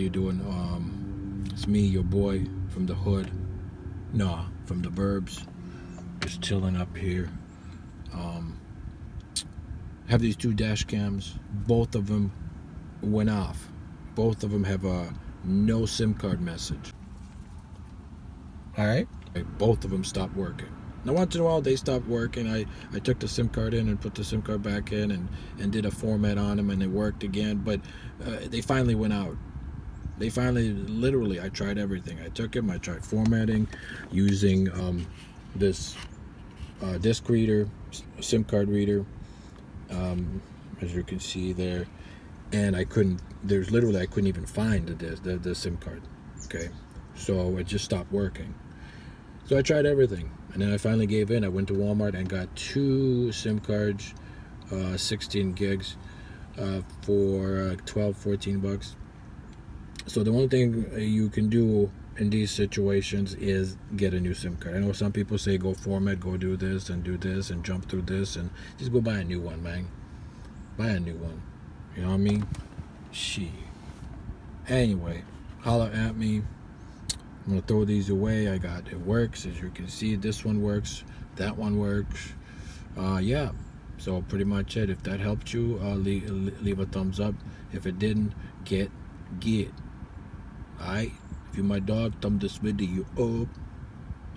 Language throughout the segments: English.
you doing? Um, it's me, your boy from the hood. Nah, from the burbs. Just chilling up here. Um, have these two dash cams. Both of them went off. Both of them have a no SIM card message. All right. Both of them stopped working. Now once in a while they stopped working. I, I took the SIM card in and put the SIM card back in and, and did a format on them and they worked again. But uh, they finally went out. They finally, literally, I tried everything. I took them, I tried formatting using um, this uh, disk reader, SIM card reader, um, as you can see there. And I couldn't, there's literally, I couldn't even find the, the, the SIM card. Okay. So it just stopped working. So I tried everything. And then I finally gave in. I went to Walmart and got two SIM cards, uh, 16 gigs, uh, for uh, 12, 14 bucks. So the only thing you can do in these situations is get a new SIM card. I know some people say go format, go do this and do this and jump through this and just go buy a new one, man. Buy a new one. You know what I mean? She. Anyway, holler at me. I'm gonna throw these away. I got it works as you can see. This one works. That one works. Uh, yeah. So pretty much it. If that helped you, uh, leave, leave a thumbs up. If it didn't, get get. Alright? If you're my dog, thumb this video you up.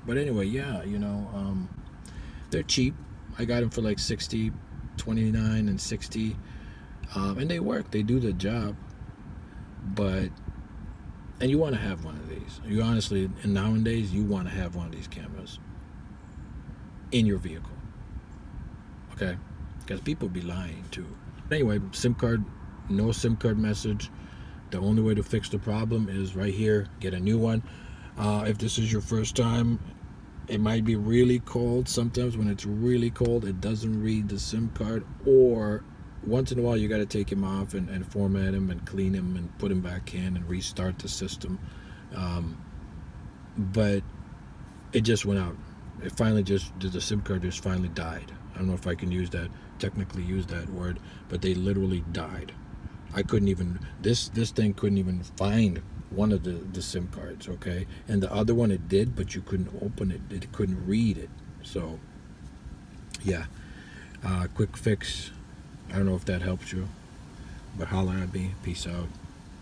But anyway, yeah, you know, um, they're cheap. I got them for like 60, 29 and 60. Um, and they work. They do the job. But and you want to have one of these. You honestly, and nowadays, you want to have one of these cameras in your vehicle. Okay? Because people be lying too. Anyway, SIM card, no SIM card message. The only way to fix the problem is right here, get a new one. Uh, if this is your first time, it might be really cold. Sometimes when it's really cold, it doesn't read the SIM card or once in a while you got to take him off and, and, format him and clean him and put him back in and restart the system um, but it just went out it finally just the sim card just finally died i don't know if i can use that technically use that word but they literally died i couldn't even this this thing couldn't even find one of the the sim cards okay and the other one it did but you couldn't open it it couldn't read it so yeah uh, quick fix I don't know if that helps you, but holla at me. Peace out.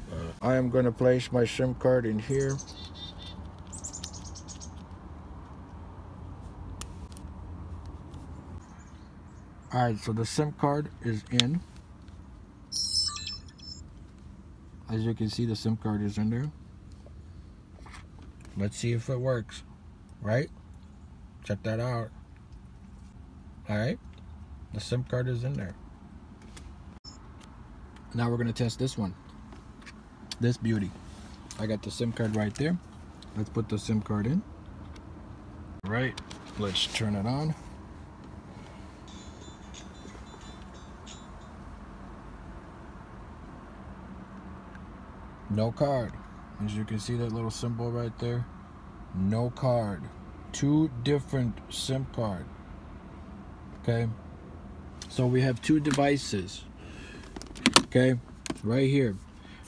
Uh, I am going to place my SIM card in here. Alright, so the SIM card is in. As you can see, the SIM card is in there. Let's see if it works. Right? Check that out. Alright? The SIM card is in there. Now we're gonna test this one. This beauty. I got the SIM card right there. Let's put the SIM card in. Right, let's turn it on. No card. As you can see that little symbol right there. No card. Two different SIM card. Okay. So we have two devices okay right here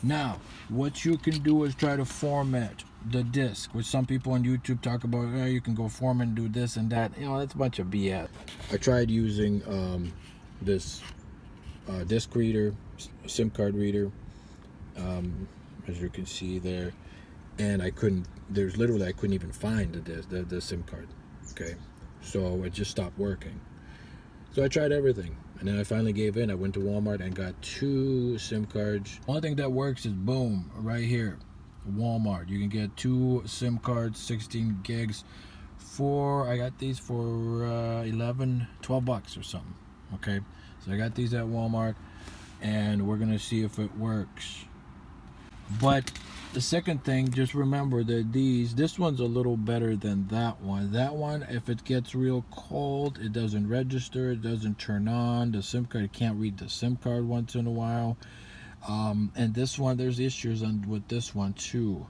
now what you can do is try to format the disk which some people on youtube talk about oh, you can go format and do this and that you know that's a bunch of bs i tried using um, this uh, disk reader sim card reader um, as you can see there and i couldn't there's literally i couldn't even find the, the, the sim card okay so it just stopped working so i tried everything and then I finally gave in. I went to Walmart and got two SIM cards. Only thing that works is boom, right here. Walmart. You can get two SIM cards, 16 gigs for, I got these for uh, 11, 12 bucks or something. Okay. So I got these at Walmart and we're to see if it works. But the second thing, just remember that these, this one's a little better than that one. That one, if it gets real cold, it doesn't register, it doesn't turn on. The SIM card, can't read the SIM card once in a while. Um, and this one, there's issues on, with this one too.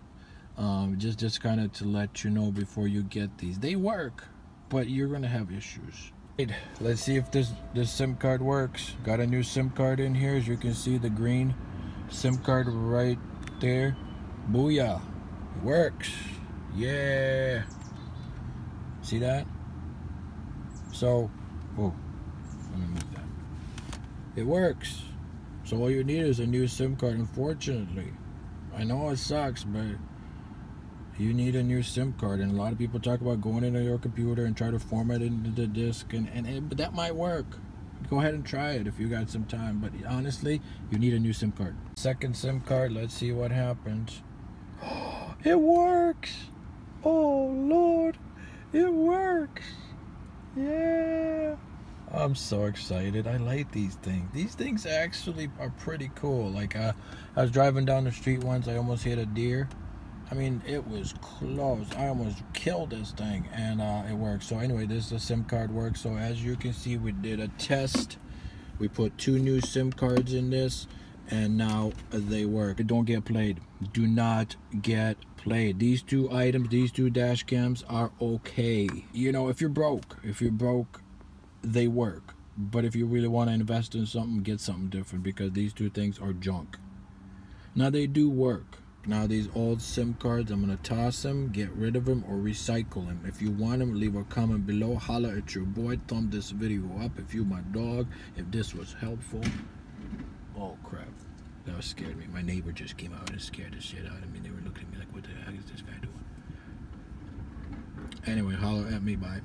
Um, just just kind of to let you know before you get these. They work, but you're to have issues. Let's see if this, this SIM card works. Got a new SIM card in here. As you can see, the green SIM card right there Booyah. It works. Yeah. See that? So, oh, let me move that. It works. So all you need is a new SIM card, unfortunately. I know it sucks, but you need a new SIM card. And a lot of people talk about going into your computer and try to format it into the disk, and, and, and but that might work. Go ahead and try it if you got some time. But honestly, you need a new SIM card. Second SIM card, let's see what happens. it works! Oh, Lord, it works! Yeah! I'm so excited. I like these things. These things actually are pretty cool. Like uh, I was driving down the street once, I almost hit a deer. I mean, it was close. I almost killed this thing, and uh, it works. So anyway, this is a SIM card works. So as you can see, we did a test. We put two new SIM cards in this, and now they work. Don't get played. Do not get played. These two items, these two dash cams are okay. You know, if you're broke, if you're broke, they work. But if you really want to invest in something, get something different because these two things are junk. Now they do work. Now these old SIM cards, I'm gonna toss them, get rid of them, or recycle them. If you want them, leave a comment below. Holla at your boy. Thumb this video up if you my dog. If this was helpful. Oh crap, that scared me. My neighbor just came out and scared the shit out of me. They were looking at me like, "What the heck is this guy doing?" Anyway, holler at me. Bye.